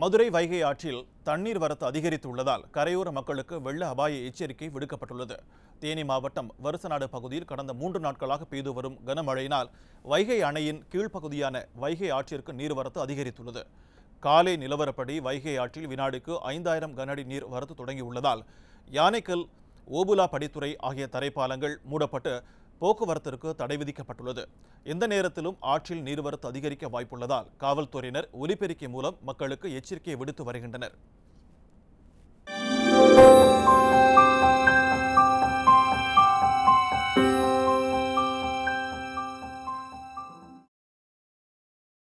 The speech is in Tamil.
மதுரை வைகை ஆற்றில் தண்ணீர் வரத்து அதிகரித்துள்ளதால் கரையோர மக்களுக்கு வெள்ள அபாய எச்சரிக்கை விடுக்கப்பட்டுள்ளது. தேனி மாவட்டம் வருசநாடு பகுதியில் கடந்த மூன்று நாட்களாக பெய்து வரும் கனமழையினால் வைகை அணையின் கீழ்ப்பகுதியான வைகை ஆற்றிற்கு நீர்வரத்து அதிகரித்துள்ளது. காலை நிலவரப்படி வைகை ஆற்றில் வினாடிக்கு ஐந்தாயிரம் கனஅடி நீர் வரத்து தொடங்கியுள்ளதால் யானைக்கல் ஓபுலா படித்துறை ஆகிய தரைப்பாலங்கள் மூடப்பட்டு போக்குவரத்திற்கு தடை விதிக்கப்பட்டுள்ளது. எந்த நேரத்திலும் ஆற்றில் நீர்வரத்து அதிகரிக்க வாய்ப்புள்ளதால் காவல்துறையினர் ஒலிபெருக்கி மூலம் மக்களுக்கு எச்சரிக்கை விடுத்து வருகின்றனர்.